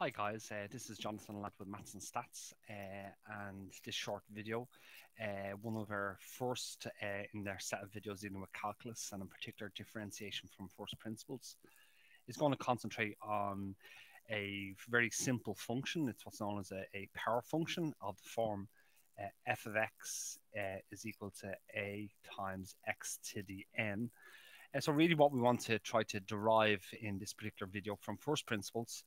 Hi guys, uh, this is Jonathan Ladd with Maths and Stats uh, and this short video, uh, one of our first uh, in their set of videos dealing with calculus and in particular differentiation from first principles, is going to concentrate on a very simple function. It's what's known as a, a power function of the form uh, f of x uh, is equal to a times x to the n. And so really what we want to try to derive in this particular video from first principles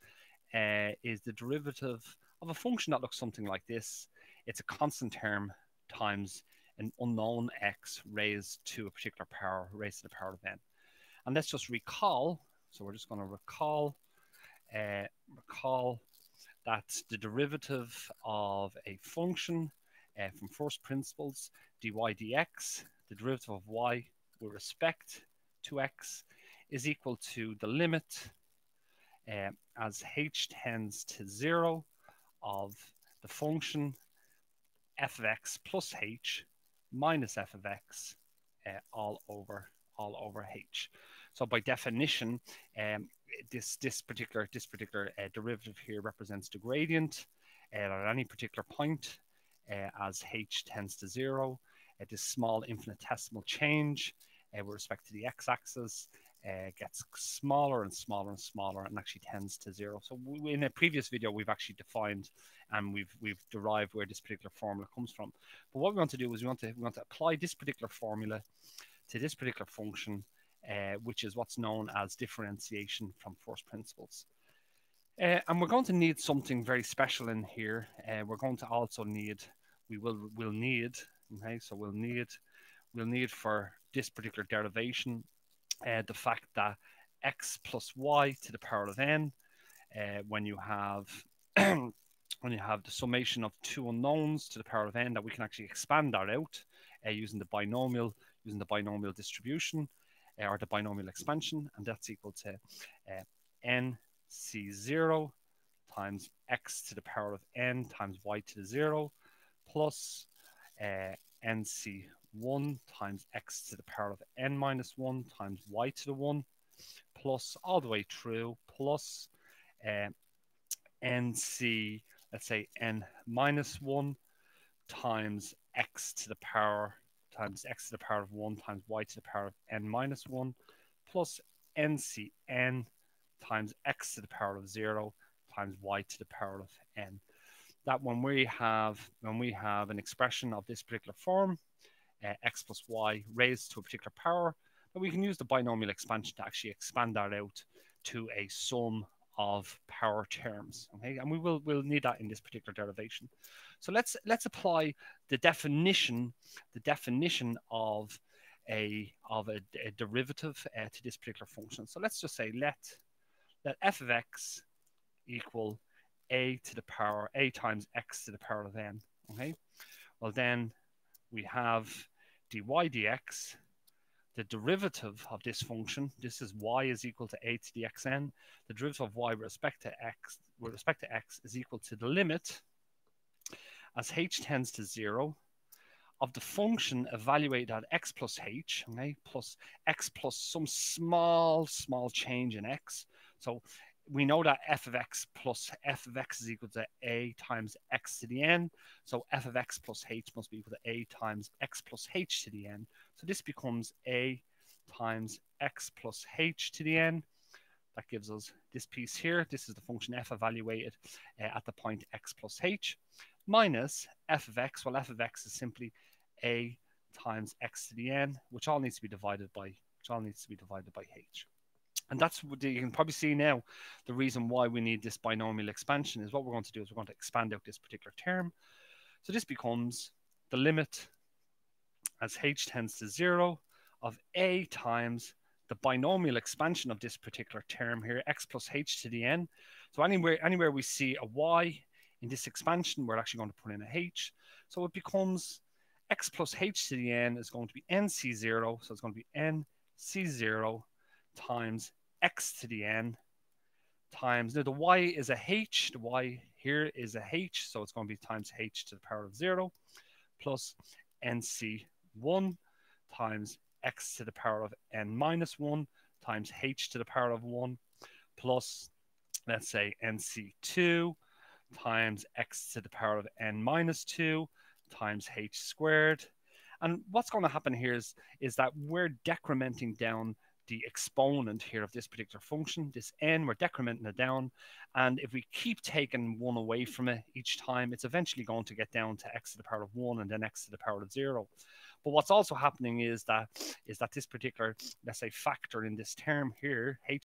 uh, is the derivative of a function that looks something like this. It's a constant term times an unknown x raised to a particular power, raised to the power of n. And let's just recall, so we're just going to recall, uh, recall that the derivative of a function uh, from first principles, dy dx, the derivative of y with respect to x is equal to the limit as h tends to 0 of the function f of x plus h minus f of x uh, all over all over h. So by definition, um, this this particular this particular uh, derivative here represents the gradient uh, at any particular point uh, as h tends to zero. This small infinitesimal change uh, with respect to the x-axis uh, gets smaller and smaller and smaller and actually tends to zero. So we, in a previous video, we've actually defined and we've we've derived where this particular formula comes from. But what we want to do is we want to we want to apply this particular formula to this particular function, uh, which is what's known as differentiation from first principles. Uh, and we're going to need something very special in here. Uh, we're going to also need we will we'll need okay so we'll need we'll need for this particular derivation uh, the fact that x plus y to the power of n, uh, when you have when you have the summation of two unknowns to the power of n, that we can actually expand that out uh, using the binomial using the binomial distribution uh, or the binomial expansion, and that's equal to uh, n c zero times x to the power of n times y to the zero plus uh, nc 1 times x to the power of n minus 1 times y to the 1 plus all the way through plus uh, nc, let's say n minus 1 times x to the power times x to the power of 1 times y to the power of n minus 1 plus ncn times x to the power of 0 times y to the power of n. That when we have when we have an expression of this particular form, uh, x plus y raised to a particular power, but we can use the binomial expansion to actually expand that out to a sum of power terms. Okay, and we will will need that in this particular derivation. So let's let's apply the definition the definition of a of a, a derivative uh, to this particular function. So let's just say let let f of x equal a to the power a times x to the power of n. Okay, well then we have dy dx, the derivative of this function, this is y is equal to a to the xn, the derivative of y with respect to x, with respect to x is equal to the limit as h tends to zero of the function evaluated at x plus h, okay, plus x plus some small, small change in x. So we know that f of x plus f of x is equal to a times x to the n. So f of x plus h must be equal to a times x plus h to the n. So this becomes a times x plus h to the n. That gives us this piece here. This is the function f evaluated uh, at the point x plus h minus f of x. Well, f of x is simply a times x to the n, which all needs to be divided by which all needs to be divided by h. And that's what you can probably see now. The reason why we need this binomial expansion is what we're going to do is we're going to expand out this particular term. So this becomes the limit as h tends to zero of a times the binomial expansion of this particular term here, x plus h to the n. So anywhere, anywhere we see a y in this expansion, we're actually going to put in a h. So it becomes x plus h to the n is going to be nc0. So it's going to be nc0 times x to the n times, now the y is a h, the y here is a h, so it's going to be times h to the power of 0 plus nc1 times x to the power of n minus 1 times h to the power of 1 plus let's say NC2 times x to the power of n minus 2 times h squared. And what's going to happen here is, is that we're decrementing down the exponent here of this particular function, this n, we're decrementing it down. And if we keep taking one away from it each time, it's eventually going to get down to x to the power of 1 and then x to the power of 0. But what's also happening is that is that this particular, let's say, factor in this term here, h